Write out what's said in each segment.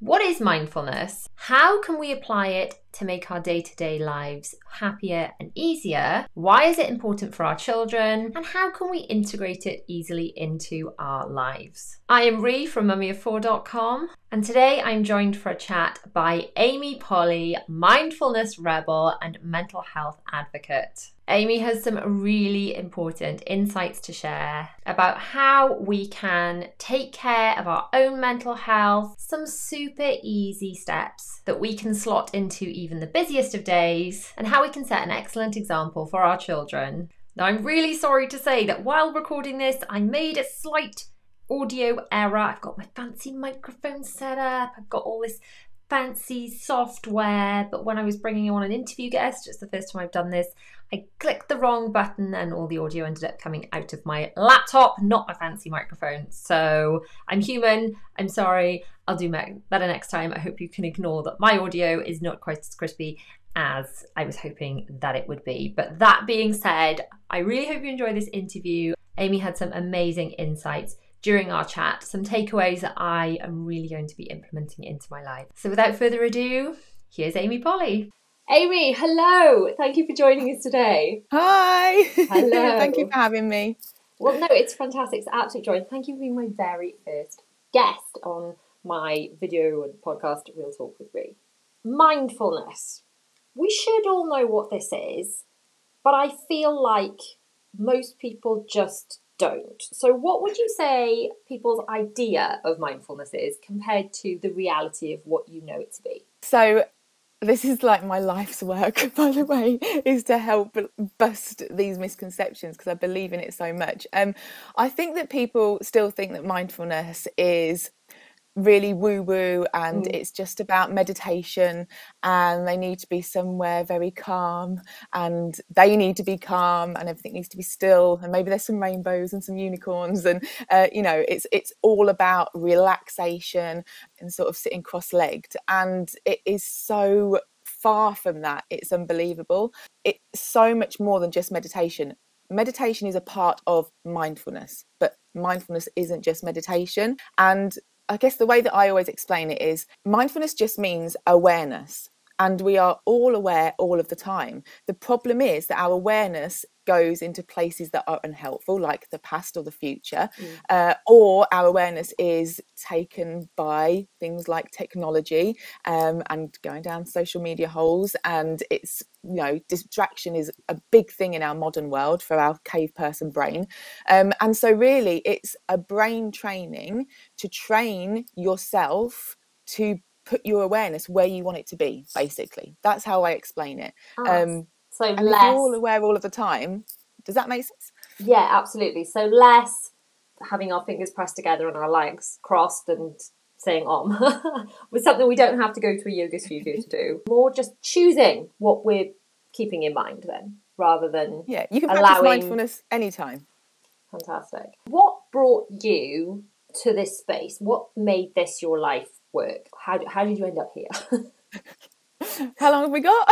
What is mindfulness? How can we apply it to make our day to day lives happier and easier? Why is it important for our children? And how can we integrate it easily into our lives? I am Rhi from mummyof4.com, and today I'm joined for a chat by Amy Polly, mindfulness rebel and mental health advocate. Amy has some really important insights to share about how we can take care of our own mental health, some super easy steps that we can slot into even the busiest of days, and how we can set an excellent example for our children. Now, I'm really sorry to say that while recording this, I made a slight audio error. I've got my fancy microphone set up, I've got all this fancy software, but when I was bringing on an interview guest, it's the first time I've done this, I clicked the wrong button and all the audio ended up coming out of my laptop, not my fancy microphone. So I'm human. I'm sorry. I'll do better next time. I hope you can ignore that my audio is not quite as crispy as I was hoping that it would be. But that being said, I really hope you enjoy this interview. Amy had some amazing insights during our chat, some takeaways that I am really going to be implementing into my life. So without further ado, here's Amy Polly. Amy, hello. Thank you for joining us today. Hi. Hello. Thank you for having me. Well, no, it's fantastic. It's an absolute joy. Thank you for being my very first guest on my video and podcast, Real Talk with Rhi. Mindfulness. We should all know what this is, but I feel like most people just don't. So, what would you say people's idea of mindfulness is compared to the reality of what you know it to be? So, this is like my life's work by the way is to help bust these misconceptions because i believe in it so much um i think that people still think that mindfulness is really woo woo and mm. it's just about meditation and they need to be somewhere very calm and they need to be calm and everything needs to be still and maybe there's some rainbows and some unicorns and uh, you know it's it's all about relaxation and sort of sitting cross-legged and it is so far from that it's unbelievable it's so much more than just meditation meditation is a part of mindfulness but mindfulness isn't just meditation and I guess the way that I always explain it is mindfulness just means awareness. And we are all aware all of the time. The problem is that our awareness goes into places that are unhelpful, like the past or the future, mm. uh, or our awareness is taken by things like technology um, and going down social media holes. And it's, you know, distraction is a big thing in our modern world for our cave person brain. Um, and so, really, it's a brain training to train yourself to put your awareness where you want it to be basically. That's how i explain it. Oh, um so and less you're all aware all of the time does that make sense? Yeah absolutely. So less having our fingers pressed together and our legs crossed and saying om with something we don't have to go to a yoga studio to do. More just choosing what we're keeping in mind then rather than yeah you can practice mindfulness anytime. Fantastic. What brought you to this space? What made this your life work? How, how did you end up here? how long have we got?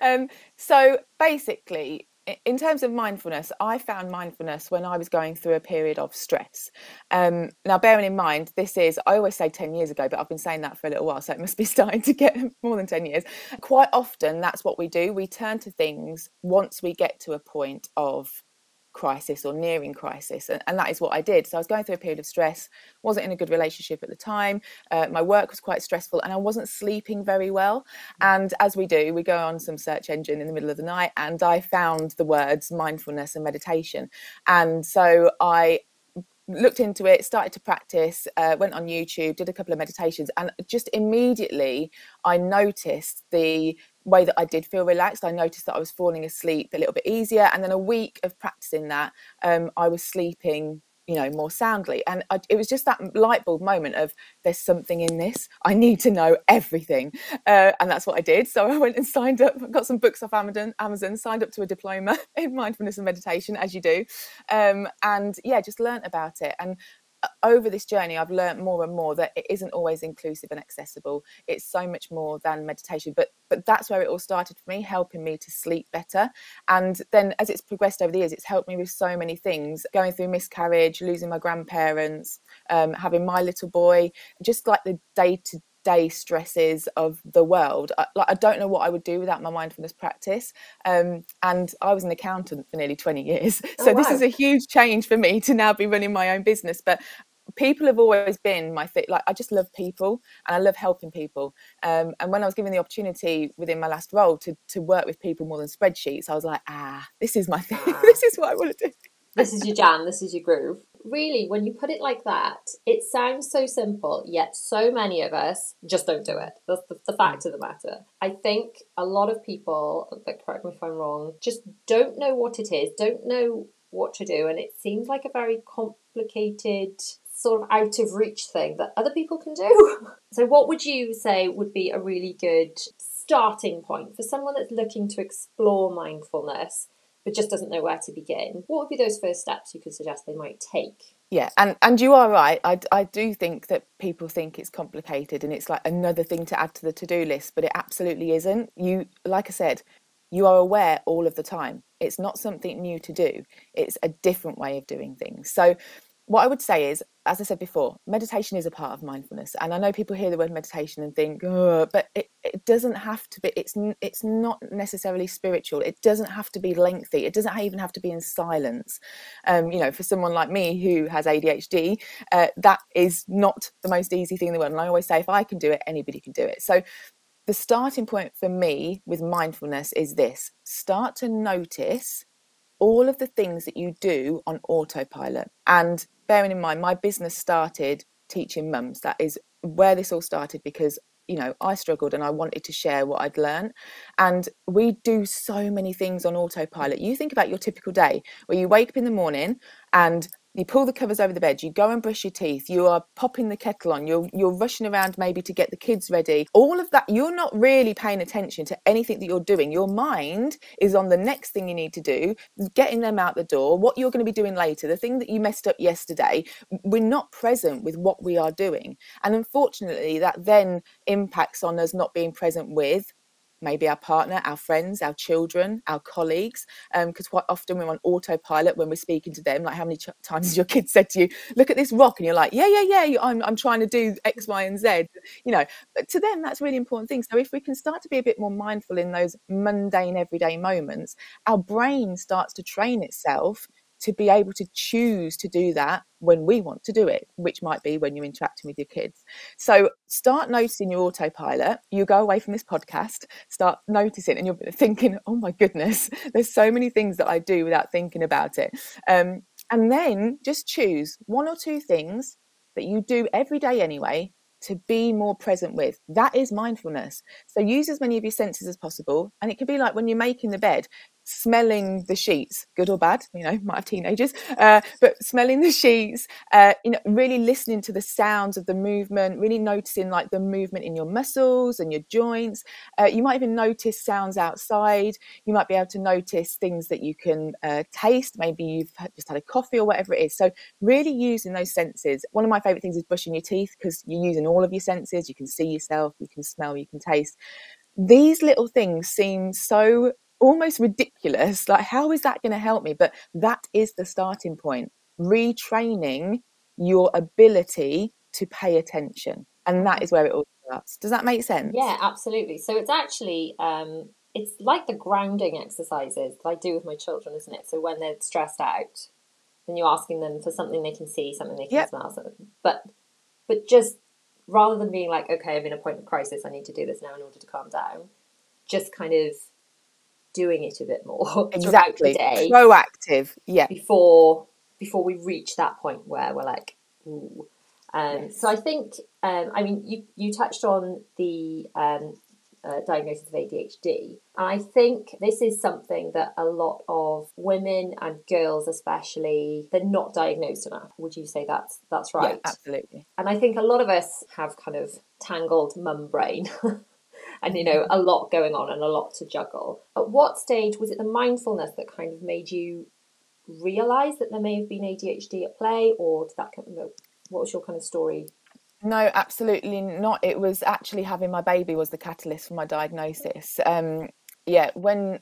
um, so basically, in terms of mindfulness, I found mindfulness when I was going through a period of stress. Um, now, bearing in mind, this is, I always say 10 years ago, but I've been saying that for a little while, so it must be starting to get more than 10 years. Quite often, that's what we do. We turn to things once we get to a point of crisis or nearing crisis and, and, that is what i did. So i was going through a period of stress wasn't in a good relationship at the time uh, my work was quite stressful and i wasn't sleeping very well. And as we do we go on some search engine in the middle of the night and i found the words mindfulness and meditation. And so i looked into it started to practice uh, went on youtube did a couple of meditations and just immediately i noticed the way that I did feel relaxed. I noticed that I was falling asleep a little bit easier. And then a week of practicing that, um, I was sleeping, you know, more soundly. And I, it was just that light bulb moment of there's something in this. I need to know everything. Uh, and that's what I did. So I went and signed up, got some books off Amazon, Amazon signed up to a diploma in mindfulness and meditation, as you do. Um, and yeah, just learnt about it. And over this journey, I've learned more and more that it isn't always inclusive and accessible. It's so much more than meditation. But but that's where it all started for me, helping me to sleep better. And then as it's progressed over the years, it's helped me with so many things. Going through miscarriage, losing my grandparents, um, having my little boy, just like the day to day stresses of the world. I, like I don't know what I would do without my mindfulness practice. Um, and I was an accountant for nearly 20 years. Oh, so wow. this is a huge change for me to now be running my own business. But people have always been my thing. Like I just love people and I love helping people. Um, and when I was given the opportunity within my last role to to work with people more than spreadsheets, I was like, ah, this is my thing. Ah. this is what I want to do. this is your jam. This is your groove really, when you put it like that, it sounds so simple, yet so many of us just don't do it. That's the, the fact of the matter. I think a lot of people, that correct me if I'm wrong, just don't know what it is, don't know what to do, and it seems like a very complicated sort of out of reach thing that other people can do. so, what would you say would be a really good starting point for someone that's looking to explore mindfulness but just doesn't know where to begin, what would be those first steps you could suggest they might take? Yeah, and, and you are right. I, I do think that people think it's complicated and it's like another thing to add to the to do list, but it absolutely isn't. You, like I said, you are aware all of the time. It's not something new to do, it's a different way of doing things. So, what I would say is, as I said before, meditation is a part of mindfulness. And I know people hear the word meditation and think, but it, it doesn't have to be, it's, it's not necessarily spiritual. It doesn't have to be lengthy. It doesn't even have to be in silence. Um, you know, for someone like me who has ADHD, uh, that is not the most easy thing in the world. And I always say, if I can do it, anybody can do it. So the starting point for me with mindfulness is this start to notice all of the things that you do on autopilot. And bearing in mind, my business started teaching mums. That is where this all started because you know I struggled and I wanted to share what I'd learned. And we do so many things on autopilot. You think about your typical day where you wake up in the morning and you pull the covers over the bed you go and brush your teeth you are popping the kettle on you're you're rushing around maybe to get the kids ready. All of that you're not really paying attention to anything that you're doing. Your mind is on the next thing you need to do getting them out the door what you're going to be doing later the thing that you messed up yesterday. We're not present with what we are doing. And unfortunately that then impacts on us not being present with maybe our partner, our friends, our children, our colleagues. Because um, quite often we're on autopilot when we're speaking to them. Like, how many ch- times has your kid said to you, "Look at this rock," and you're like, "Yeah, yeah, yeah, I'm, I'm trying to do X, Y, and Z." You know, but to them, that's really important thing. So if we can start to be a bit more mindful in those mundane, everyday moments, our brain starts to train itself to be able to choose to do that when we want to do it, which might be when you're interacting with your kids. So start noticing your autopilot. You go away from this podcast, start noticing, and you're thinking, oh my goodness, there's so many things that I do without thinking about it. Um, and then just choose one or two things that you do every day anyway to be more present with. That is mindfulness. So use as many of your senses as possible. And it can be like when you're making the bed, smelling the sheets, good or bad, you know, might have teenagers, uh, but smelling the sheets, uh, you know, really listening to the sounds of the movement, really noticing like the movement in your muscles and your joints. Uh, you might even notice sounds outside. You might be able to notice things that you can uh, taste. Maybe you've just had a coffee or whatever it is. So really using those senses. One of my favorite things is brushing your teeth because you're using all of your senses. You can see yourself, you can smell, you can taste these little things seem so almost ridiculous. Like, how is that going to help me? But that is the starting point. Retraining your ability to pay attention. And that is where it all starts. Does that make sense? Yeah, absolutely. So it's actually um it's like the grounding exercises that I do with my children, isn't it? So when they're stressed out, then you're asking them for something they can see, something they can yep. smell, something. but but just rather than being like, okay, I'm in a point of crisis, I need to do this now in order to calm down, just kind of doing it a bit more exactly proactive yeah before before we reach that point where we're like ooh um, yes. so i think um, i mean you you touched on the um, uh, diagnosis of ADHD. And I think this is something that a lot of women and girls, especially, they're not diagnosed enough. Would you say that's that's right? Yeah, absolutely. And I think a lot of us have kind of tangled mum brain and you know a lot going on and a lot to juggle at what stage was it the mindfulness that kind of made you realize that there may have been adhd at play or did that come what was your kind of story? No, absolutely not. It was actually having my baby was the catalyst for my diagnosis. Um, yeah, when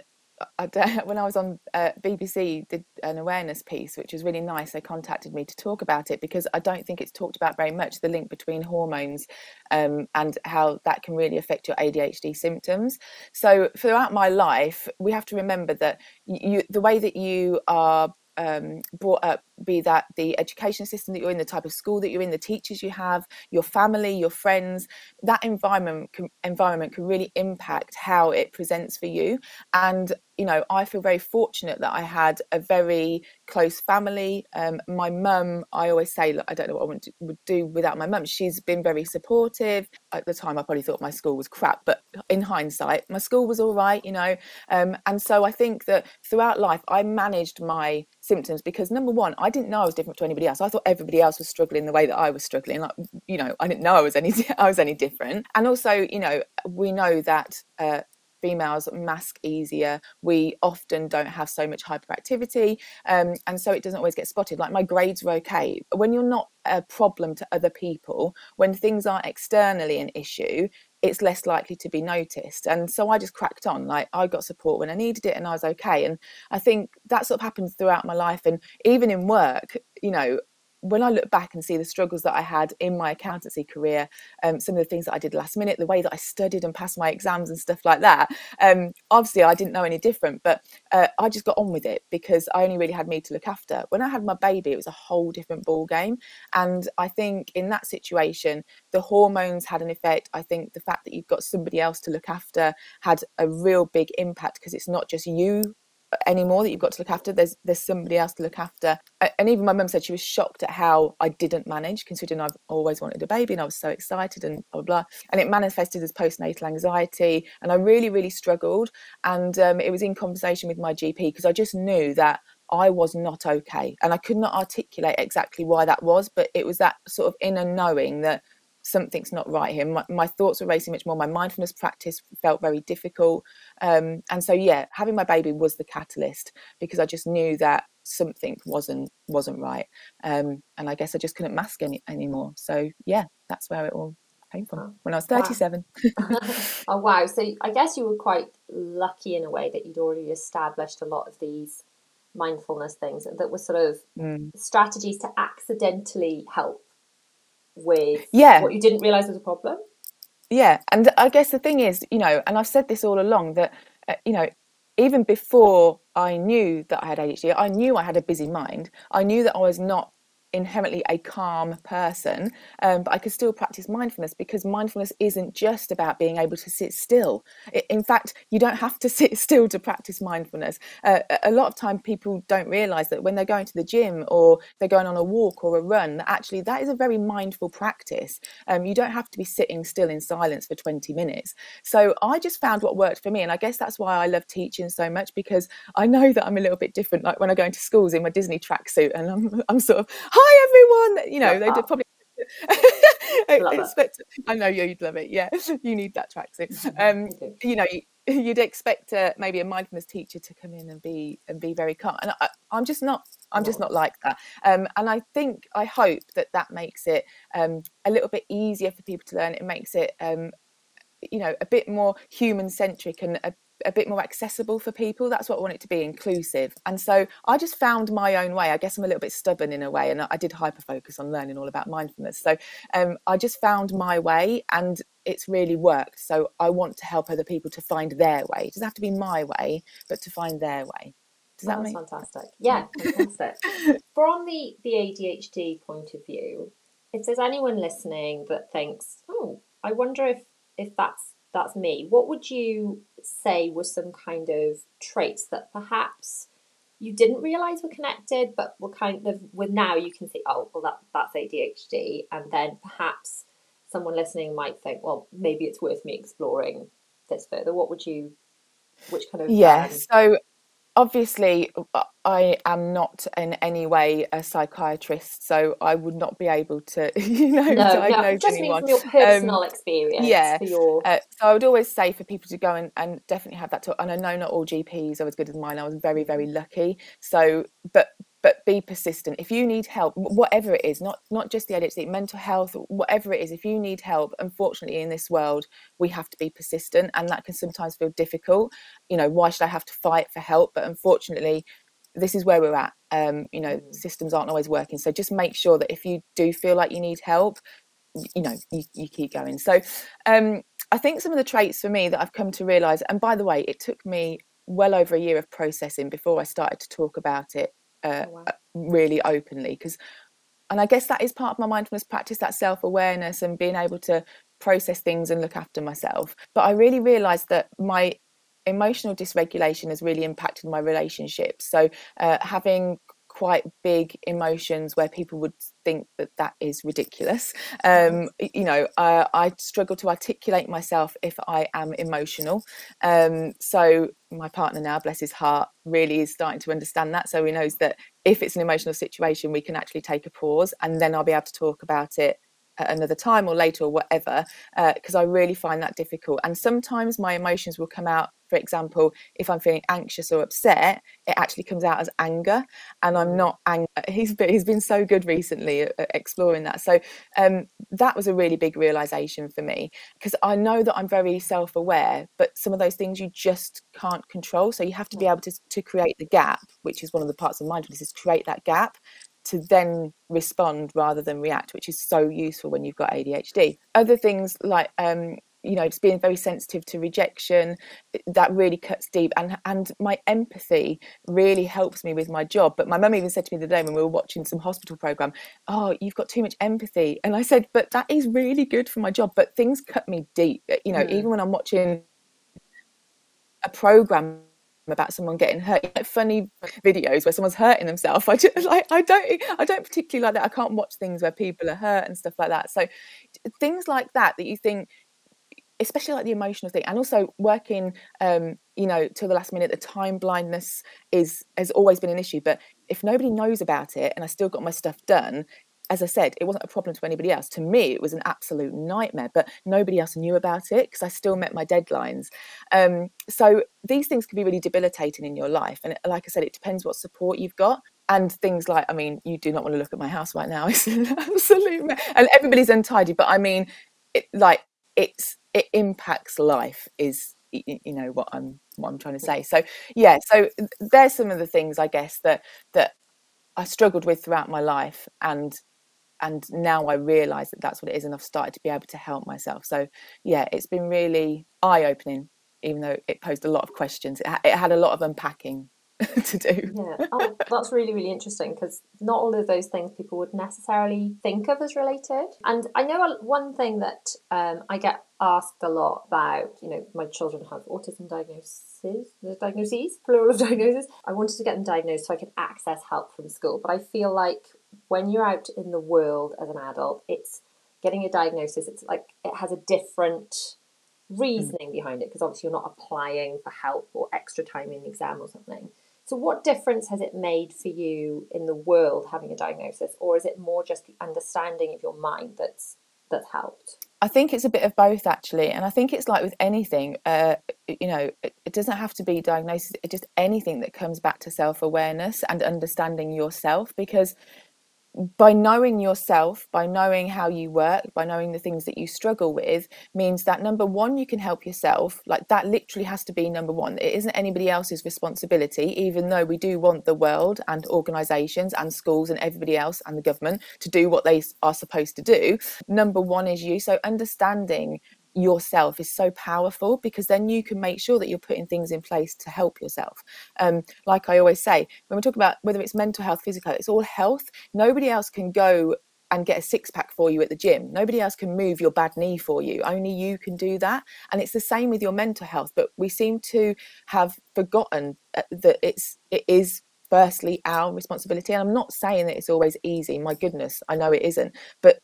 When I was on uh, BBC, did an awareness piece, which was really nice. They contacted me to talk about it because I don't think it's talked about very much the link between hormones um, and how that can really affect your ADHD symptoms. So throughout my life, we have to remember that you, the way that you are um, brought up, be that the education system that you're in, the type of school that you're in, the teachers you have, your family, your friends, that environment can, environment can really impact how it presents for you. And you know, I feel very fortunate that I had a very close family. Um, my mum, I always say, look, I don't know what I would do, would do without my mum. She's been very supportive. At the time, I probably thought my school was crap, but in hindsight, my school was all right, you know. Um, and so I think that throughout life, I managed my symptoms because number one, I didn't know I was different to anybody else. I thought everybody else was struggling the way that I was struggling. Like, you know, I didn't know I was any I was any different. And also, you know, we know that. Uh, females mask easier. We often don't have so much hyperactivity, um, and so it doesn't always get spotted. Like my grades were okay. When you're not a problem to other people, when things are externally an issue, it's less likely to be noticed. And so I just cracked on. Like I got support when I needed it, and I was okay. And I think that sort of happens throughout my life, and even in work. You know, when I look back and see the struggles that I had in my accountancy career, um, some of the things that I did last minute, the way that I studied and passed my exams and stuff like that, um, obviously I didn't know any different, but uh, I just got on with it because I only really had me to look after. When I had my baby, it was a whole different ball game, and I think in that situation, the hormones had an effect. I think the fact that you've got somebody else to look after had a real big impact because it's not just you anymore that you've got to look after there's there's somebody else to look after and even my mum said she was shocked at how i didn't manage considering i've always wanted a baby and i was so excited and blah blah, blah. and it manifested as postnatal anxiety and i really really struggled and um, it was in conversation with my gp because i just knew that I was not okay. And I could not articulate exactly why that was, but it was that sort of inner knowing that something's not right here. My, my, thoughts were racing much more. My mindfulness practice felt very difficult. Um, and so, yeah, having my baby was the catalyst because I just knew that something wasn't wasn't right. Um, and I guess I just couldn't mask any anymore. So, yeah, that's where it all came from when I was 37. Wow. oh, wow. So I guess you were quite lucky in a way that you'd already established a lot of these mindfulness things that were sort of mm. strategies to accidentally help with yeah. what you didn't realize was a problem. Yeah, and I guess the thing is, you know, and I've said this all along that, uh, you know, even before I knew that I had ADHD, I knew I had a busy mind. I knew that I was not inherently a calm person, um, but I could still practice mindfulness because mindfulness isn't just about being able to sit still. In fact, you don't have to sit still to practice mindfulness. Uh, a lot of time, people don't realize that when they're going to the gym or they're going on a walk or a run, that actually that is a very mindful practice. Um, you don't have to be sitting still in silence for 20 minutes. So I just found what worked for me, and I guess that's why I love teaching so much because I know that I'm a little bit different. Like when I go into schools in my Disney tracksuit, and I'm, I'm sort of hi everyone. You know, they did probably expect. I know you'd love it. Yeah, you need that tracksuit. Um, you know, you'd expect uh, maybe a mindfulness teacher to come in and be and be very calm, and I, am just not. I'm just not like that. Um, and I think I hope that that makes it um, a little bit easier for people to learn. It makes it um, you know a bit more human centric and a a bit more accessible for people. That's what I want it to be inclusive. And so I just found my own way. I guess I'm a little bit stubborn in a way, and I did hyper focus on learning all about mindfulness. So um, I just found my way, and it's really worked. So I want to help other people to find their way. It doesn't have to be my way, but to find their way. Does that make fantastic? Yeah, fantastic. From the the ADHD point of view, if there's anyone listening that thinks, "Oh, I wonder if if that's that's me. What would you say were some kind of traits that perhaps you didn't realize were connected, but were kind of with now you can see, oh, well that that's ADHD, and then perhaps someone listening might think, well, maybe it's worth me exploring this further. What would you, which kind of yeah? Um, so obviously uh, I am not in any way a psychiatrist, so I would not be able to, you know, no, diagnose no, just anyone. From your personal um, experience. Yeah. Your... Uh, so I would always say for people to go and, and definitely have that talk. And I know not all GPs are as good as mine. I was very, very lucky. So, but but be persistent. If you need help whatever it is not not just the adhd mental health whatever it is if you need help unfortunately in this world we have to be persistent and that can sometimes feel difficult. You know why should i have to fight for help? But unfortunately this is where we're at. Um, you know mm. systems aren't always working. So just make sure that if you do feel like you need help you know you, you keep going. So um, i think some of the traits for me that i've come to realize and by the way it took me well over a year of processing before i started to talk about it uh, oh, wow. Uh, really openly because and i guess that is part of my mindfulness practice that self-awareness and being able to process things and look after myself but i really realized that my emotional dysregulation has really impacted my relationships so uh, having quite big emotions where people would think that that is ridiculous. Um, you know, uh, I struggle to articulate myself if I am emotional. Um, so my partner now, bless his heart, really is starting to understand that. So he knows that if it's an emotional situation, we can actually take a pause, and then I'll be able to talk about it at another time or later or whatever because uh, i really find that difficult. And sometimes my emotions will come out for example if i'm feeling anxious or upset it actually comes out as anger and i'm not angry he's been, he's been so good recently at, at exploring that. So um, that was a really big realization for me because i know that i'm very self-aware but some of those things you just can't control. So you have to be able to, to create the gap which is one of the parts of mindfulness is create that gap to then respond rather than react, which is so useful when you've got ADHD. Other things like um, you know just being very sensitive to rejection that really cuts deep and and my empathy really helps me with my job but my mum even said to me the day when we were watching some hospital program oh you've got too much empathy and i said but that is really good for my job but things cut me deep you know mm. even when i'm watching a program about someone getting hurt. Like funny videos where someone's hurting themselves. I just like i don't i don't particularly like that. I can't watch things where people are hurt and stuff like that. So things like that that you think especially like the emotional thing and also working um you know till the last minute the time blindness is has always been an issue but if nobody knows about it and i still got my stuff done as I said, it wasn't a problem to anybody else. To me, it was an absolute nightmare, but nobody else knew about it because I still met my deadlines. Um, so these things can be really debilitating in your life. And like I said, it depends what support you've got. And things like, I mean, you do not want to look at my house right now. It's an absolute, mess. and everybody's untidy, but I mean, it, like it's it impacts life. Is you know what I'm what I'm trying to say. So yeah, so there's some of the things I guess that that I struggled with throughout my life, and and now I realise that that's what it is, and I've started to be able to help myself. So yeah, it's been really eye opening, even though it posed a lot of questions. It, ha- it had a lot of unpacking to do. yeah, oh, that's really really interesting because not all of those things people would necessarily think of as related. And I know one thing that um, I get asked a lot about. You know, my children have autism diagnoses, the diagnoses, plural diagnoses. I wanted to get them diagnosed so I could access help from school, but I feel like when you're out in the world as an adult, it's getting a diagnosis. It's like it has a different reasoning behind it because obviously you're not applying for help or extra time in the exam or something. So, what difference has it made for you in the world having a diagnosis, or is it more just the understanding of your mind that's that's helped? I think it's a bit of both actually, and I think it's like with anything. Uh, you know, it, it doesn't have to be diagnosis. It's just anything that comes back to self awareness and understanding yourself because by knowing yourself, by knowing how you work, by knowing the things that you struggle with, means that number one, you can help yourself. Like that literally has to be number one. It isn't anybody else's responsibility, even though we do want the world and organizations and schools and everybody else and the government to do what they are supposed to do. Number one is you. So understanding yourself is so powerful because then you can make sure that you're putting things in place to help yourself. Um, like I always say, when we talk about whether it's mental health, physical, it's all health. Nobody else can go and get a six pack for you at the gym. Nobody else can move your bad knee for you. Only you can do that. And it's the same with your mental health. But we seem to have forgotten uh, that it's it is firstly our responsibility and i'm not saying that it's always easy my goodness i know it isn't but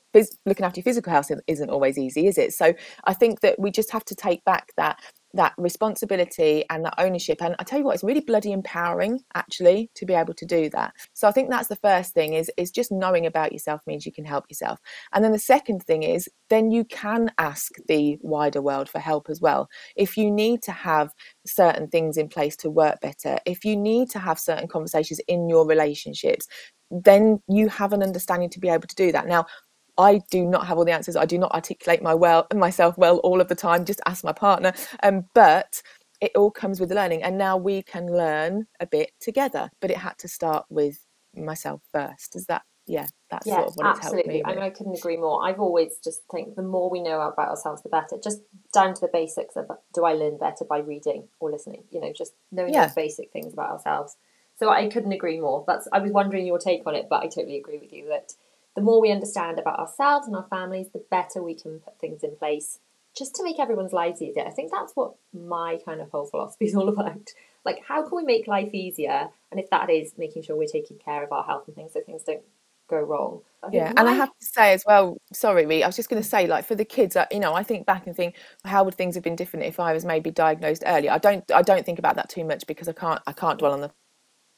looking after your physical health isn't always easy is it? So i think that we just have to take back that that responsibility and that ownership. And i tell you what it's really bloody empowering actually to be able to do that. So i think that's the first thing is is just knowing about yourself means you can help yourself. And then the second thing is then you can ask the wider world for help as well. If you need to have certain things in place to work better if you need to have certain conversations in your relationships then you have an understanding to be able to do that. Now I do not have all the answers. I do not articulate my well myself well all of the time. Just ask my partner. Um, but it all comes with learning, and now we can learn a bit together. But it had to start with myself first. Is that yeah? That's yeah, sort of what absolutely. it's helped me. I mean, I couldn't agree more. I've always just think the more we know about ourselves, the better. Just down to the basics of do I learn better by reading or listening? You know, just knowing Yeah. those basic things about ourselves. So I couldn't agree more. That's I was wondering your take on it, but I totally agree with you that the more we understand about ourselves and our families, the better we can put things in place just to make everyone's lives easier. I think that's what my kind of whole philosophy is all about. Like, how can we make life easier? And if that is making sure we're taking care of our health and things so things don't go wrong. Yeah, and I have to say as well, sorry, Rhi, I was just going to say, like for the kids, uh, you know, I think back and think, how would things have been different if I was maybe diagnosed earlier? I don't, I don't think about that too much because I can't, I can't dwell on the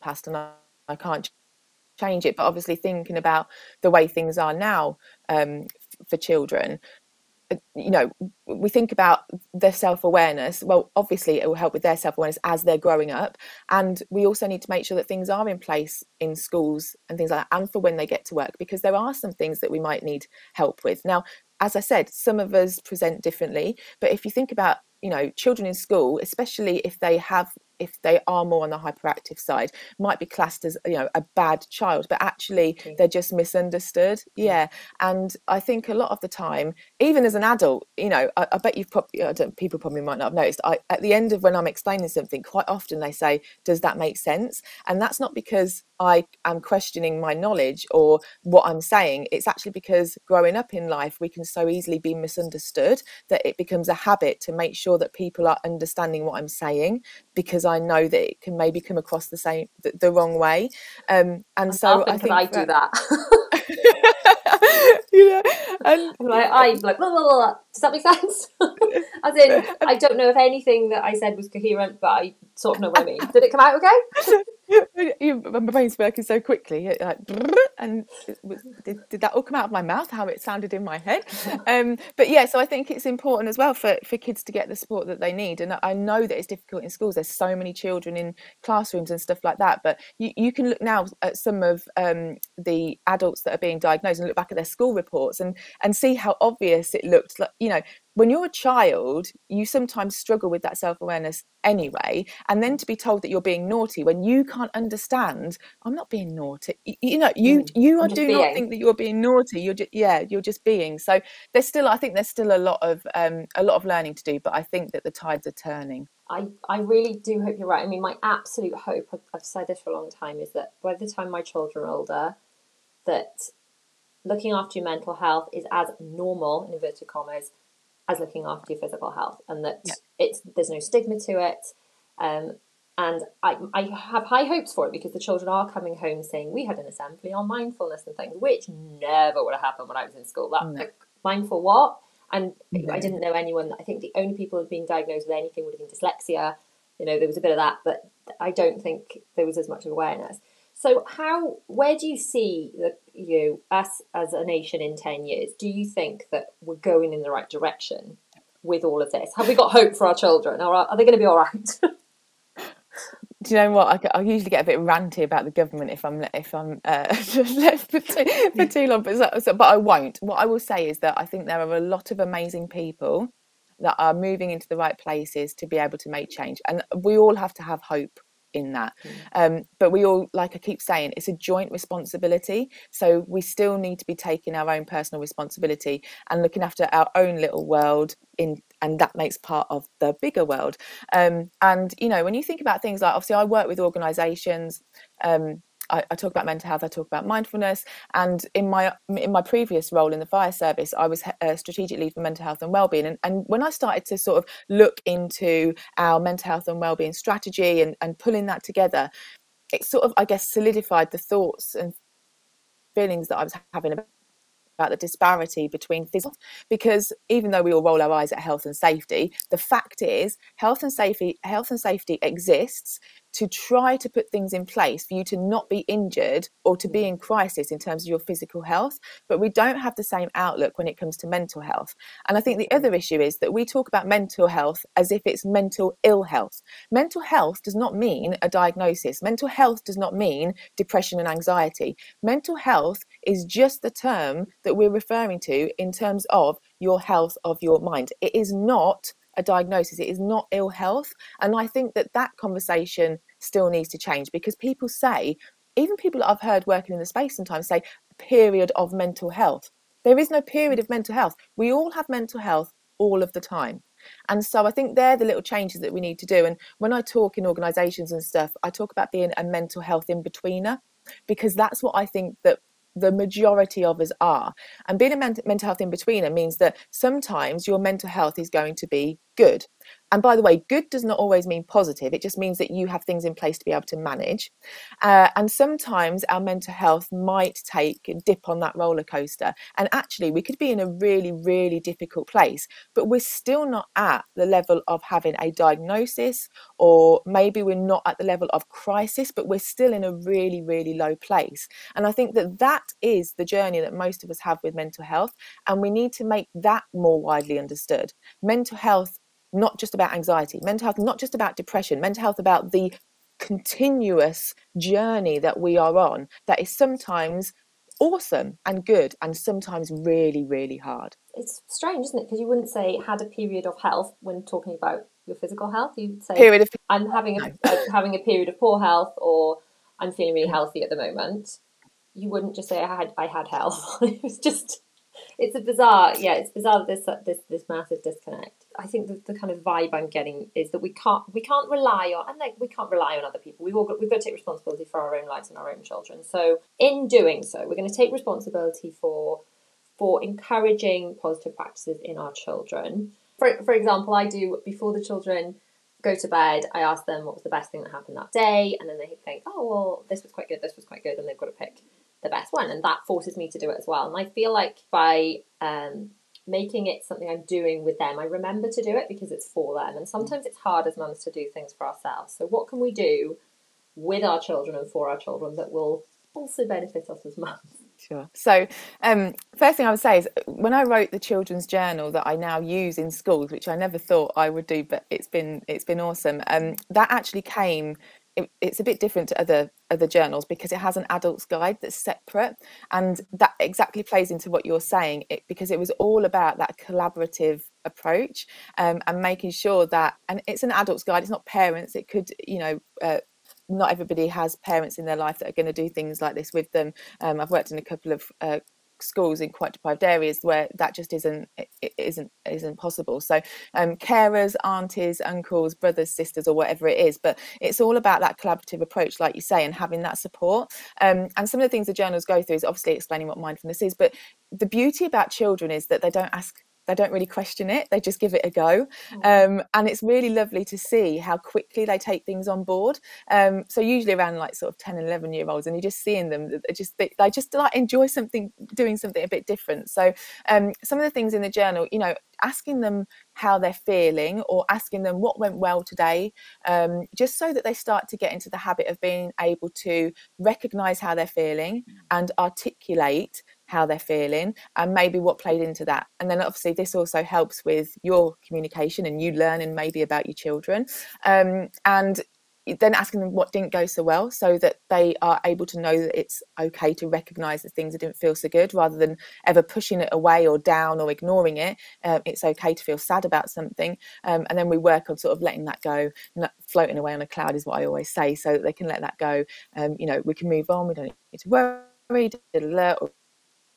past and I, I can't change it. But obviously, thinking about the way things are now um, for children, uh, you know, we think about their self awareness. Well, obviously, it will help with their self awareness as they're growing up. And we also need to make sure that things are in place in schools and things like that, and for when they get to work, because there are some things that we might need help with. Now, as I said, some of us present differently, but if you think about you know children in school especially if they have if they are more on the hyperactive side might be classed as you know a bad child but actually Okay. they're just misunderstood yeah and i think a lot of the time even as an adult you know i, I bet you've probably I don't, people probably might not have noticed I, at the end of when i'm explaining something quite often they say does that make sense and that's not because i am questioning my knowledge or what i'm saying it's actually because growing up in life we can so easily be misunderstood that it becomes a habit to make sure that people are understanding what i'm saying because i know that it can maybe come across the same the, the wrong way um and so i think I do that. you know, and like, I'm like, blah, blah, blah. Does that make sense? As in, I don't know if anything that I said was coherent, but I sort of know what I mean. Did it come out okay? you, my brain's working so quickly, it like, and did, did that all come out of my mouth? How it sounded in my head? Um, but yeah, so I think it's important as well for for kids to get the support that they need. And I know that it's difficult in schools. There's so many children in classrooms and stuff like that. But you, you can look now at some of um, the adults that are being diagnosed and look back at their school reports and and see how obvious it looked. Like you know, when you're a child, you sometimes struggle with that self awareness anyway. And then to be told that you're being naughty when you can't understand, I'm not being naughty. You, you know, you Mm, you are, do not think that you're being naughty. You're just yeah, you're just being. So there's still, I think there's still a lot of um, a lot of learning to do. But I think that the tides are turning. I, I really do hope you're right. I mean, my absolute hope, I've, I've said this for a long time, is that by the time my children are older, that looking after your mental health is as normal, in inverted commas, as looking after your physical health. And that Yeah. it's there's no stigma to it. Um, and I, I have high hopes for it because the children are coming home saying, we had an assembly on mindfulness and things, which never would have happened when I was in school. That No. like, mindful what? And I didn't know anyone. I think the only people who'd been diagnosed with anything would have been dyslexia. You know, there was a bit of that, but I don't think there was as much awareness. So, how, where do you see the, you us as a nation in ten years? Do you think that we're going in the right direction with all of this? Have we got hope for our children, or are, are they going to be all right? Do you know what? I, I usually get a bit ranty about the government if I'm if I'm uh, left for too, for too long, but, so- but I won't. What I will say is that I think there are a lot of amazing people that are moving into the right places to be able to make change, and we all have to have hope in that. Um, but we all, like I keep saying, it's a joint responsibility. So we still need to be taking our own personal responsibility and looking after our own little world in and that makes part of the bigger world um, and you know when you think about things like obviously i work with organizations um, I, I talk about mental health i talk about mindfulness and in my in my previous role in the fire service i was uh, a strategic lead for mental health and wellbeing and, and when i started to sort of look into our mental health and wellbeing strategy and, and pulling that together it sort of i guess solidified the thoughts and feelings that i was having about about the disparity between physical because even though we all roll our eyes at health and safety the fact is health and safety health and safety exists to try to put things in place for you to not be injured or to be mm. in crisis in terms of your physical health. But we don't have the same outlook when it comes to mental health. And I think the other mm. issue is that we talk about mental health as if it's mental ill health. Mental health does not mean a diagnosis, mental health does not mean depression and anxiety. Mental health is just the term that we're referring to in terms of your health of your mind. It is not a diagnosis. It is not ill health. And I think that that conversation still needs to change because people say, even people that I've heard working in the space sometimes say, period of mental health. There is no period of mental health. We all have mental health all of the time. And so I think they're the little changes that we need to do. And when I talk in organizations and stuff, I talk about being a mental health in betweener because that's what I think that the majority of us are. And being a mental health in betweener means that sometimes your mental health is going to be good. And by the way, good does not always mean positive. It just means that you have things in place to be able to manage. Uh, and sometimes our mental health might take a dip on that roller coaster. And actually, we could be in a really, really difficult place, but we're still not at the level of having a diagnosis, or maybe we're not at the level of crisis, but we're still in a really, really low place. And I think that that is the journey that most of us have with mental health. And we need to make that more widely understood. Mental health not just about anxiety, mental health, not just about depression, mental health about the continuous journey that we are on that is sometimes awesome and good and sometimes really, really hard. It's strange, isn't it? Because you wouldn't say had a period of health when talking about your physical health. You'd say period of I'm having a, a having a period of poor health or I'm feeling really mm. healthy at the moment. You wouldn't just say I had I had health. it was just it's a bizarre yeah it's bizarre this this this massive disconnect i think the, the kind of vibe i'm getting is that we can't we can't rely on and like we can't rely on other people. We've all got we've got to take responsibility for our own lives and our own children. So in doing so we're going to take responsibility for for encouraging positive practices in our children. For, for example i do before the children go to bed i ask them what was the best thing that happened that day and then they think oh well this was quite good this was quite good and they've got to pick the best one, and that forces me to do it as well. And I feel like by um, making it something I'm doing with them, I remember to do it because it's for them. And sometimes it's hard as mums to do things for ourselves. So what can we do with our children and for our children that will also benefit us as mums? Sure. So, um, first thing I would say is when I wrote the children's journal that I now use in schools, which I never thought I would do, but it's been it's been awesome. Um, that actually came it, it's a bit different to other other journals because it has an adult's guide that's separate and that exactly plays into what you're saying it, because it was all about that collaborative approach um, and making sure that and it's an adult's guide it's not parents it could you know uh, not everybody has parents in their life that are going to do things like this with them. Um, I've worked in a couple of uh, schools in quite deprived areas where that just isn't isn't isn't possible. So um, carers aunties uncles brothers sisters or whatever it is but it's all about that collaborative approach like you say and having that support. Um, and some of the things the journals go through is obviously explaining what mindfulness is but the beauty about children is that they don't ask they don't really question it they just give it a go mm. um, and it's really lovely to see how quickly they take things on board um, so usually around like sort of 10 and 11 year olds and you're just seeing them they just they, they just like enjoy something doing something a bit different so um, some of the things in the journal you know asking them how they're feeling or asking them what went well today, um, just so that they start to get into the habit of being able to recognize how they're feeling mm. and articulate how they're feeling and maybe what played into that. And then obviously this also helps with your communication and you learning maybe about your children. Um, and then asking them what didn't go so well so that they are able to know that it's okay to recognize the things that didn't feel so good rather than ever pushing it away or down or ignoring it um, it's okay to feel sad about something um, and then we work on sort of letting that go floating away on a cloud is what i always say so that they can let that go um, you know we can move on we don't need to worry or or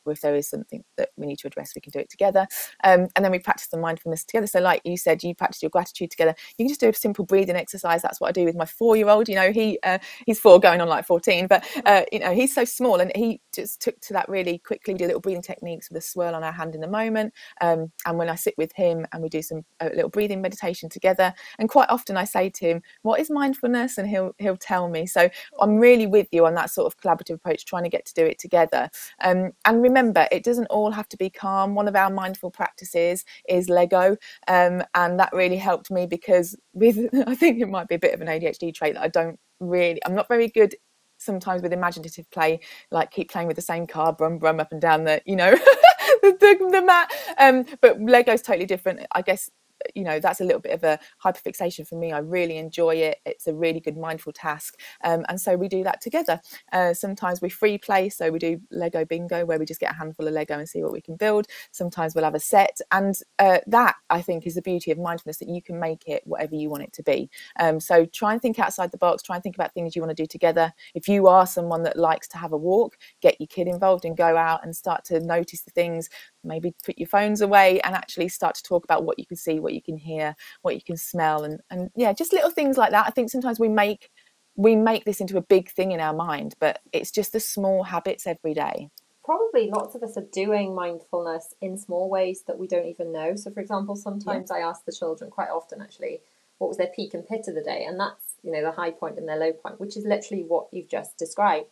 if there is something that we need to address, we can do it together. Um, and then we practice the mindfulness together. So, like you said, you practice your gratitude together. You can just do a simple breathing exercise. That's what I do with my four-year-old. You know, he uh, he's four, going on like fourteen, but uh, you know, he's so small, and he just took to that really quickly. We do little breathing techniques with a swirl on our hand in the moment. Um, and when I sit with him and we do some a little breathing meditation together, and quite often I say to him, "What is mindfulness?" and he'll he'll tell me. So I'm really with you on that sort of collaborative approach, trying to get to do it together. Um, and remember remember it doesn't all have to be calm. One of our mindful practices is lego um, and that really helped me because with i think it might be a bit of an adhd trait that i don't really i'm not very good sometimes with imaginative play like keep playing with the same card brum brum up and down the you know the, the, the, mat um, but lego's totally different. I guess you know that's a little bit of a hyperfixation for me. I really enjoy it. It's a really good mindful task. Um, and so we do that together. Uh, sometimes we free play. So we do lego bingo where we just get a handful of lego and see what we can build. Sometimes we'll have a set. And uh, that i think is the beauty of mindfulness that you can make it whatever you want it to be. Um, so try and think outside the box. Try and think about things you want to do together. If you are someone that likes to have a walk get your kid involved and go out and start to notice the things maybe put your phones away and actually start to talk about what you can see what you can hear what you can smell and and yeah just little things like that. I think sometimes we make we make this into a big thing in our mind but it's just the small habits every day. Probably lots of us are doing mindfulness in small ways that we don't even know. So for example sometimes yeah. i ask the children quite often actually what was their peak and pit of the day? And that's you know the high point and their low point which is literally what you've just described.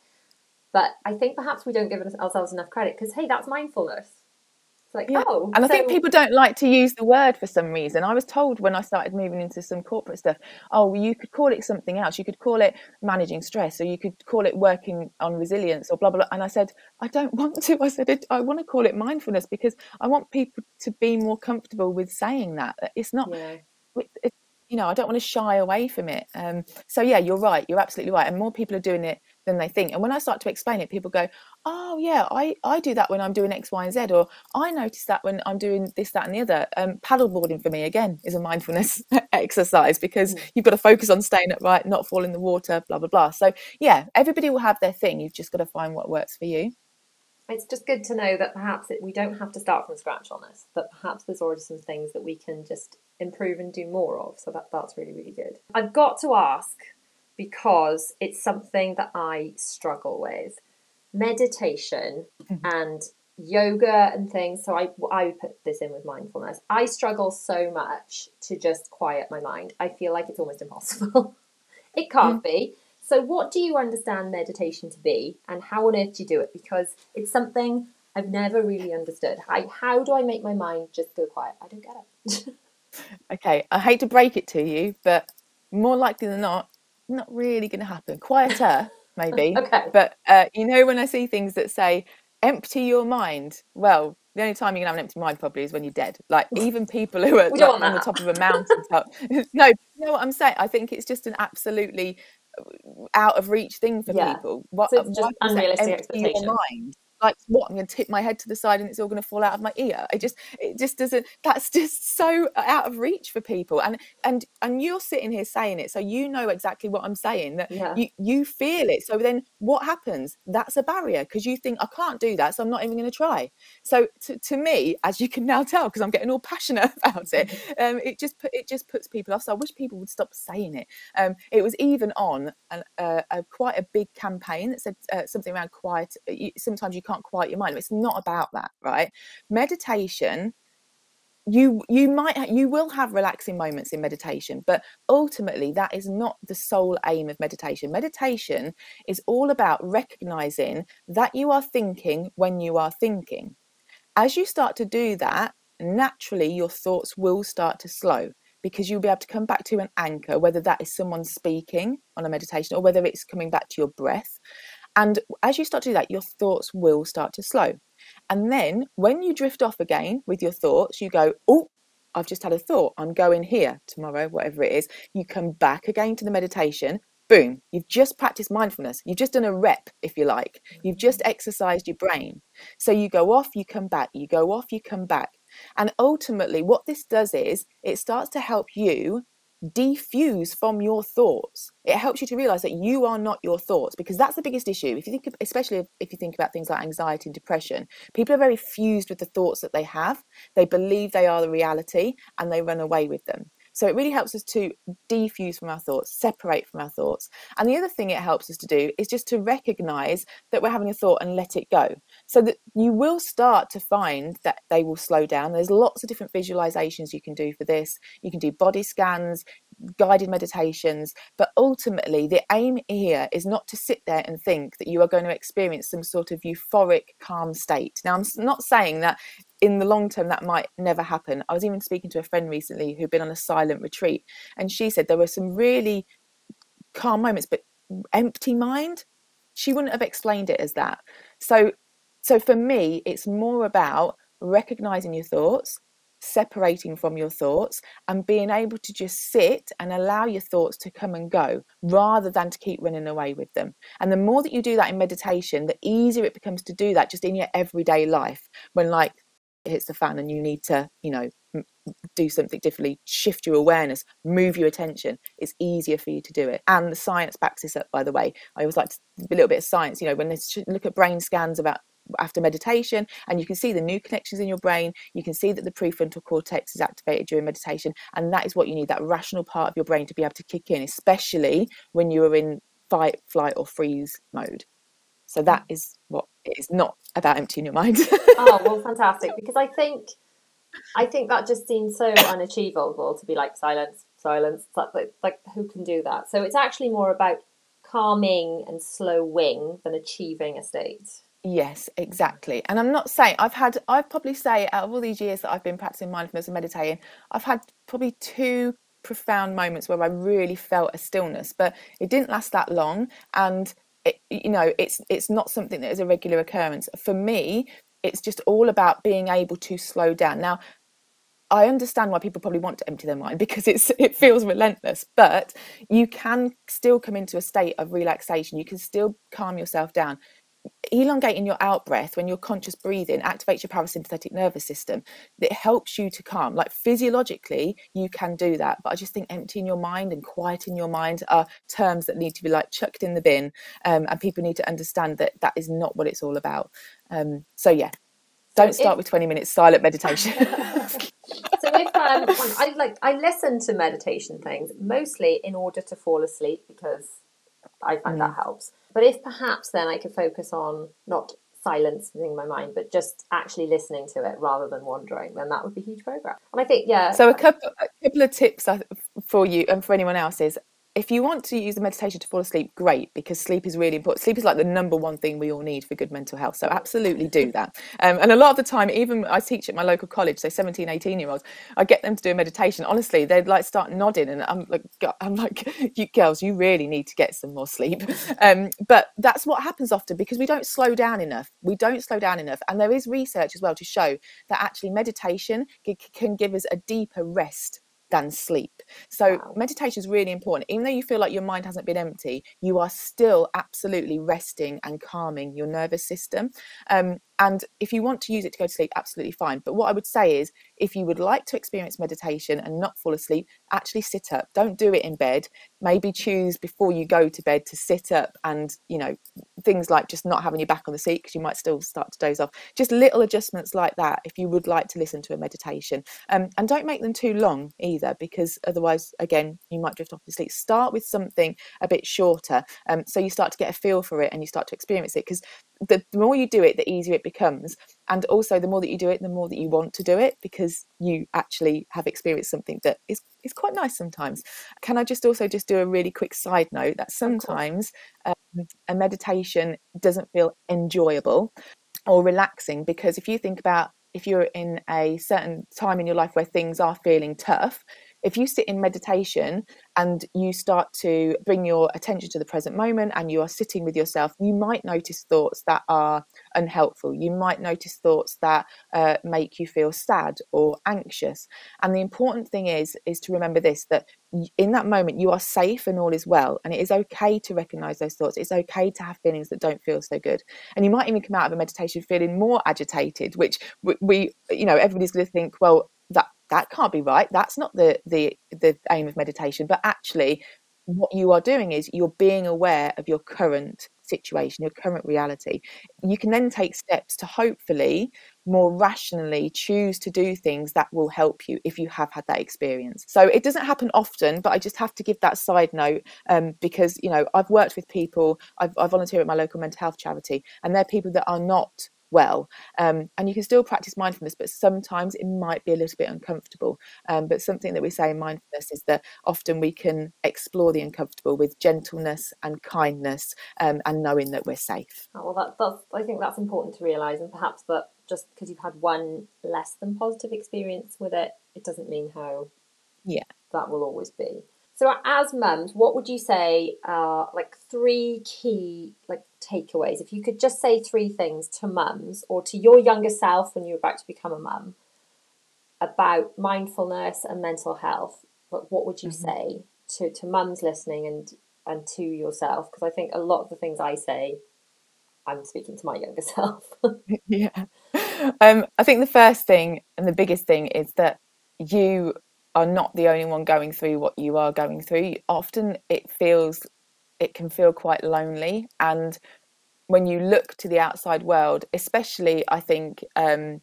But i think perhaps we don't give ourselves enough credit because hey that's mindfulness like, yeah. oh. And I think people don't like to use the word for some reason. I was told when I started moving into some corporate stuff, oh, well, you could call it something else. You could call it managing stress, or you could call it working on resilience, or blah, blah, blah. And I said, I don't want to. I said, I want to call it mindfulness because I want people to be more comfortable with saying that. It's not, yeah. you know, I don't want to shy away from it. Um, so yeah, you're right. You're absolutely right. And more people are doing it than they think. And when I start to explain it, people go, "Oh yeah, I I do that when I'm doing X, Y, and Z," or "I notice that when I'm doing this, that, and the other." Um, paddleboarding for me again is a mindfulness exercise because mm. you've got to focus on staying upright, not fall in the water, blah blah blah. So yeah, everybody will have their thing. You've just got to find what works for you. It's just good to know that perhaps it, we don't have to start from scratch on this. That perhaps there's already some things that we can just improve and do more of. So that that's really really good. I've got to ask because it's something that I struggle with. Meditation mm-hmm. and yoga and things. So I I put this in with mindfulness. I struggle so much to just quiet my mind. I feel like it's almost impossible. it can't mm. be. So what do you understand meditation to be and how on earth do you do it? Because it's something I've never really understood. How how do I make my mind just go quiet? I don't get it. okay, I hate to break it to you, but more likely than not, not really going to happen. Quieter, maybe. okay. But uh, you know, when I see things that say empty your mind, well, the only time you can have an empty mind probably is when you're dead. Like even people who are like, on the top of a mountain top. no, you know what I'm saying? I think it's just an absolutely uh, out of reach thing for yeah. people. What, so it's just unrealistic expectation. mind? Like what i'm going to tip my head to the side and it's all going to fall out of my ear? It just it just doesn't that's just so out of reach for people. And and and you're sitting here saying it so you know exactly what i'm saying that yeah. you you feel it. So then what happens? That's a barrier because you think i can't do that so i'm not even going to try. So to, to me as you can now tell because i'm getting all passionate about it um, it just put it just puts people off. So i wish people would stop saying it. Um, it was even on an, uh, a quite a big campaign that said uh, something around quiet sometimes you can't quiet your mind. It's not about that, right? Meditation you you might you will have relaxing moments in meditation but ultimately that is not the sole aim of meditation meditation is all about recognizing that you are thinking when you are thinking as you start to do that naturally your thoughts will start to slow because you'll be able to come back to an anchor whether that is someone speaking on a meditation or whether it's coming back to your breath and as you start to do that, your thoughts will start to slow. And then when you drift off again with your thoughts, you go, oh, I've just had a thought. I'm going here tomorrow, whatever it is. You come back again to the meditation. Boom, you've just practiced mindfulness. You've just done a rep, if you like. You've just exercised your brain. So you go off, you come back. You go off, you come back. And ultimately, what this does is it starts to help you defuse from your thoughts. It helps you to realize that you are not your thoughts because that's the biggest issue. If you think, especially if you think about things like anxiety and depression, people are very fused with the thoughts that they have. They believe they are the reality and they run away with them. So it really helps us to defuse from our thoughts, separate from our thoughts. And the other thing it helps us to do is just to recognize that we're having a thought and let it go. So that you will start to find that they will slow down. There's lots of different visualizations you can do for this. You can do body scans, guided meditations. But ultimately, the aim here is not to sit there and think that you are going to experience some sort of euphoric, calm state. Now, I'm not saying that in the long term that might never happen. I was even speaking to a friend recently who'd been on a silent retreat, and she said there were some really calm moments, but empty mind. She wouldn't have explained it as that. So, so for me, it's more about recognizing your thoughts, separating from your thoughts and being able to just sit and allow your thoughts to come and go rather than to keep running away with them. And the more that you do that in meditation, the easier it becomes to do that just in your everyday life when like it hits the fan and you need to, you know, do something differently, shift your awareness, move your attention, it's easier for you to do it. And the science backs this up, by the way. I always like to, a little bit of science, you know, when they look at brain scans about after meditation and you can see the new connections in your brain. You can see that the prefrontal cortex is activated during meditation and that is what you need that rational part of your brain to be able to kick in especially when you are in fight flight or freeze mode. So that is what it is not about emptying your mind. Oh well fantastic because i think i think that just seems so unachievable to be like silence silence like, like who can do that? So it's actually more about calming and slowing than achieving a state Yes, exactly. And I'm not saying I've had, I'd probably say out of all these years that I've been practicing mindfulness and meditating, I've had probably two profound moments where I really felt a stillness, but it didn't last that long. And it, you know, it's it's not something that is a regular occurrence. For me, it's just all about being able to slow down. Now, I understand why people probably want to empty their mind because it's it feels relentless, but you can still come into a state of relaxation. You can still calm yourself down elongating your out breath when you're conscious breathing activates your parasympathetic nervous system. It helps you to calm. Like physiologically you can do that but i just think emptying your mind and quieting your mind are terms that need to be like chucked in the bin um, and people need to understand that that is not what it's all about. Um, so yeah don't start if, with 20 minutes silent meditation. So if um, i like i listen to meditation things mostly in order to fall asleep because i find mm. that helps but if perhaps then I could focus on not silencing my mind, but just actually listening to it rather than wandering, then that would be huge progress. And I think, yeah. So a couple, a couple of tips for you and for anyone else is if you want to use the meditation to fall asleep, great, because sleep is really important. Sleep is like the number one thing we all need for good mental health. So absolutely do that. Um, and a lot of the time, even I teach at my local college, so 17, 18 year olds, I get them to do a meditation. Honestly, they'd like start nodding and I'm like, I'm like, you girls, you really need to get some more sleep. Um, but that's what happens often because we don't slow down enough. We don't slow down enough. And there is research as well to show that actually meditation can give us a deeper rest than sleep. So wow. meditation is really important. Even though you feel like your mind hasn't been empty, you are still absolutely resting and calming your nervous system. Um, and if you want to use it to go to sleep, absolutely fine. But what I would say is if you would like to experience meditation and not fall asleep, actually sit up. Don't do it in bed. Maybe choose before you go to bed to sit up and, you know, things like just not having your back on the seat because you might still start to doze off. Just little adjustments like that if you would like to listen to a meditation. Um, and don't make them too long either because otherwise, again, you might drift off to sleep. Start with something a bit shorter um, so you start to get a feel for it and you start to experience it because the, the more you do it, the easier it becomes. And also, the more that you do it, the more that you want to do it because you actually have experienced something that is, is quite nice sometimes. Can I just also just do a really quick side note that sometimes um, a meditation doesn't feel enjoyable or relaxing because if you think about if you're in a certain time in your life where things are feeling tough, if you sit in meditation and you start to bring your attention to the present moment and you are sitting with yourself, you might notice thoughts that are unhelpful. You might notice thoughts that uh, make you feel sad or anxious. And the important thing is, is to remember this that in that moment you are safe and all is well and it is okay to recognize those thoughts it's okay to have feelings that don't feel so good and you might even come out of a meditation feeling more agitated which we you know everybody's going to think well that can't be right. That's not the the the aim of meditation. But actually what you are doing is you're being aware of your current situation your current reality. You can then take steps to hopefully more rationally choose to do things that will help you if you have had that experience. So it doesn't happen often but i just have to give that side note um, because you know i've worked with people I've, i volunteer at my local mental health charity and they're people that are not well. Um, and you can still practice mindfulness, but sometimes it might be a little bit uncomfortable. Um, but something that we say in mindfulness is that often we can explore the uncomfortable with gentleness and kindness um, and knowing that we're safe. Oh, well, that, that's, I think that's important to realise, and perhaps that just because you've had one less than positive experience with it, it doesn't mean how yeah that will always be. So, as mums, what would you say are like three key like takeaways? If you could just say three things to mums or to your younger self when you're about to become a mum about mindfulness and mental health, what would you mm-hmm. say to to mums listening and and to yourself? Because I think a lot of the things I say, I'm speaking to my younger self. yeah, um, I think the first thing and the biggest thing is that you are not the only one going through what you are going through. Often it feels, it can feel quite lonely. And when you look to the outside world, especially, I think, um,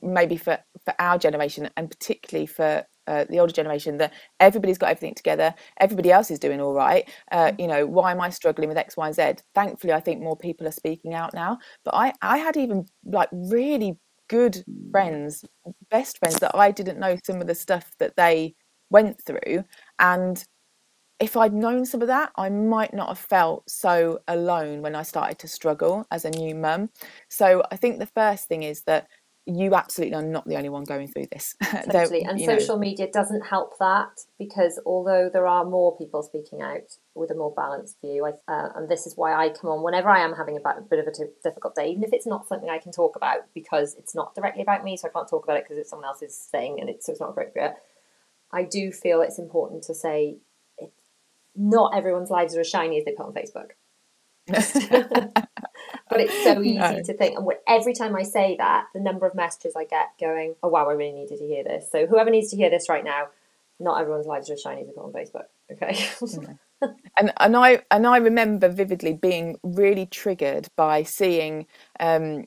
maybe for, for our generation and particularly for uh, the older generation that everybody's got everything together everybody else is doing all right uh, mm. you know why am i struggling with x y and z thankfully i think more people are speaking out now but i i had even like really good mm. friends, best friends that I didn't know some of the stuff that they went through. And if I'd known some of that, I might not have felt so alone when I started to struggle as a new mum. So I think the first thing is that you absolutely are not the only one going through this. Totally. and social know. media doesn't help that because although there are more people speaking out with a more balanced view, I, uh, and this is why I come on whenever I am having a bit of a t- difficult day, even if it's not something I can talk about because it's not directly about me, so I can't talk about it because it's someone else's thing and it's, so it's not appropriate. I do feel it's important to say it, not everyone's lives are as shiny as they put on Facebook. but it's so easy no. to think. And every time I say that, the number of messages I get going, oh wow, I really needed to hear this. So whoever needs to hear this right now, not everyone's lives are as shiny as they put on Facebook. Okay. and and I and I remember vividly being really triggered by seeing um,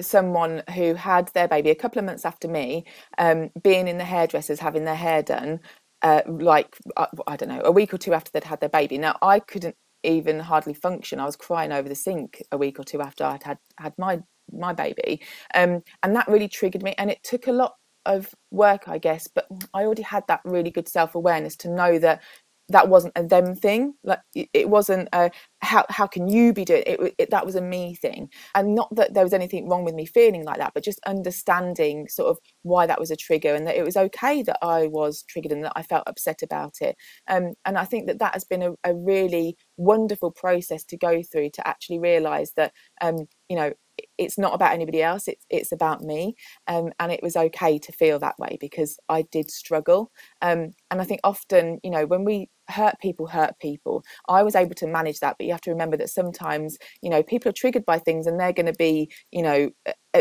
someone who had their baby a couple of months after me um, being in the hairdressers having their hair done uh, like I, I, don't know a week or two after they'd had their baby now i couldn't even hardly function. I was crying over the sink a week or two after I'd had had my my baby, um, and that really triggered me. And it took a lot of work, I guess, but I already had that really good self awareness to know that that wasn't a them thing. Like it wasn't a how how can you be doing it, it, that was a me thing. And not that there was anything wrong with me feeling like that but just understanding sort of why that was a trigger and that it was okay that I was triggered and that I felt upset about it. Um, and I think that that has been a, a really wonderful process to go through to actually realize that um, you know it's not about anybody else it's it's about me um, and it was okay to feel that way because I did struggle um, and I think often you know when we hurt people hurt people. I was able to manage that but you have to remember that sometimes you know people are triggered by things and they're going to be you know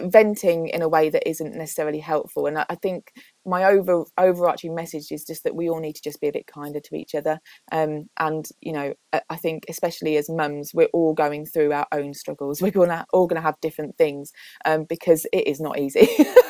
venting in a way that isn't necessarily helpful and I, think my over overarching message is just that we all need to just be a bit kinder to each other. Um, and you know I think especially as mums we're all going through our own struggles. We're gonna all gonna have different things um, because it is not easy.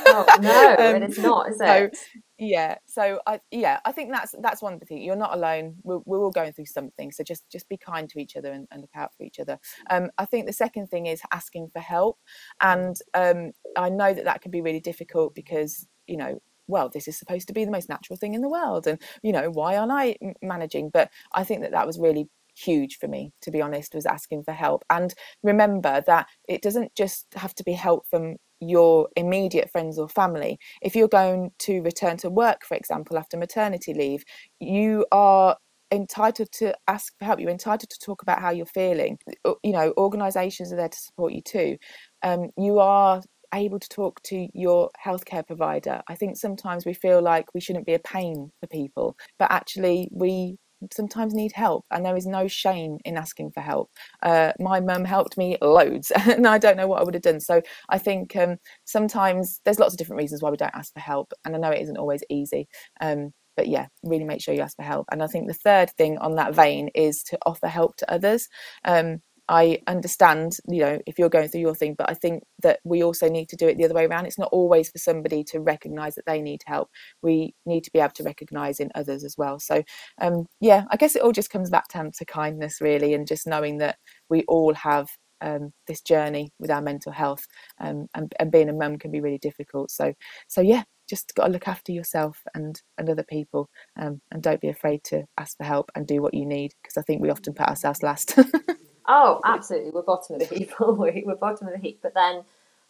Oh, no um, it is not is it? so, yeah so i yeah i think that's that's one thing. You're not alone. We're, we're all going through something. So just just be kind to each other and, and look out for each other. Um, i think the second thing is asking for help. And um, i know that that can be really difficult because you know well this is supposed to be the most natural thing in the world and you know why aren't i managing but i think that that was really huge for me to be honest was asking for help and remember that it doesn't just have to be help from your immediate friends or family. If you're going to return to work, for example, after maternity leave, you are entitled to ask for help. You're entitled to talk about how you're feeling. You know, organisations are there to support you too. Um, you are able to talk to your healthcare provider. I think sometimes we feel like we shouldn't be a pain for people, but actually we sometimes need help and there is no shame in asking for help. Uh, my mum helped me loads and i don't know what i would have done. So i think um, sometimes there's lots of different reasons why we don't ask for help and i know it isn't always easy um, but yeah really make sure you ask for help. And i think the third thing on that vein is to offer help to others. Um, I understand, you know, if you're going through your thing, but I think that we also need to do it the other way around. It's not always for somebody to recognize that they need help. We need to be able to recognize in others as well. So, um, yeah, I guess it all just comes back down to kindness, really, and just knowing that we all have um, this journey with our mental health, um, and, and being a mum can be really difficult. So, so yeah, just got to look after yourself and and other people, um, and don't be afraid to ask for help and do what you need because I think we often put ourselves last. oh, absolutely, we're bottom of the heap. we're bottom of the heap, but then.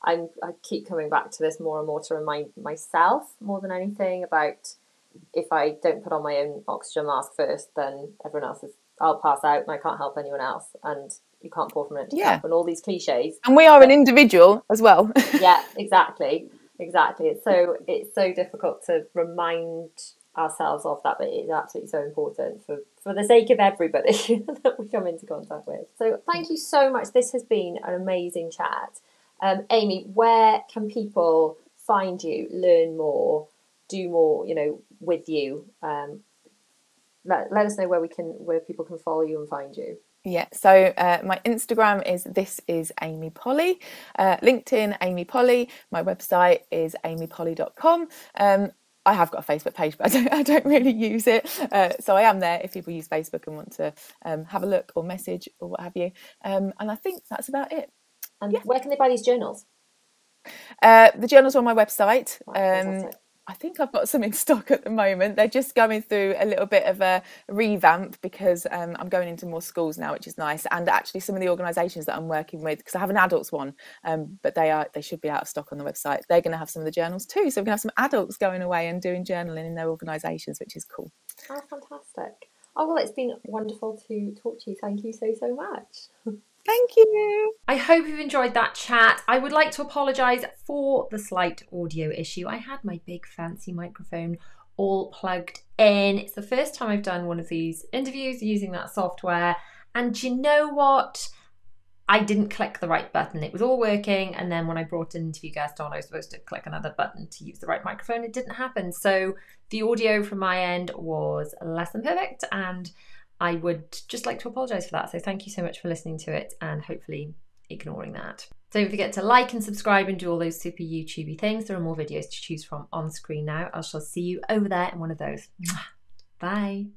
I'm, I keep coming back to this more and more to remind myself more than anything about if I don't put on my own oxygen mask first, then everyone else is I'll pass out and I can't help anyone else, and you can't pour from an empty yeah. cup, and all these cliches. And we are but, an individual as well. yeah, exactly, exactly. It's so it's so difficult to remind ourselves off that, but it's absolutely so important for for the sake of everybody that we come into contact with. So thank you so much. This has been an amazing chat. Um, Amy, where can people find you, learn more, do more, you know, with you? Um, let, let us know where we can where people can follow you and find you. Yeah, so uh, my Instagram is this is Amy Polly, uh, LinkedIn Amy Polly. My website is amypolly.com. Um, I have got a Facebook page, but I don't, I don't really use it. Uh, so I am there if people use Facebook and want to um, have a look or message or what have you. Um, and I think that's about it. And yeah. where can they buy these journals? Uh, the journals are on my website. Um, I think I've got some in stock at the moment. They're just going through a little bit of a revamp because um, I'm going into more schools now, which is nice. And actually, some of the organisations that I'm working with, because I have an adults one, um, but they are they should be out of stock on the website. They're going to have some of the journals too, so we're going to have some adults going away and doing journaling in their organisations, which is cool. Oh, fantastic! Oh well, it's been wonderful to talk to you. Thank you so so much. Thank you. I hope you've enjoyed that chat. I would like to apologise for the slight audio issue. I had my big fancy microphone all plugged in. It's the first time I've done one of these interviews using that software. And you know what? I didn't click the right button. It was all working. And then when I brought an interview guest on, I was supposed to click another button to use the right microphone. It didn't happen. So the audio from my end was less than perfect. And I would just like to apologise for that. So thank you so much for listening to it and hopefully ignoring that. Don't forget to like and subscribe and do all those super YouTubey things. There are more videos to choose from on screen now. I shall see you over there in one of those. Bye.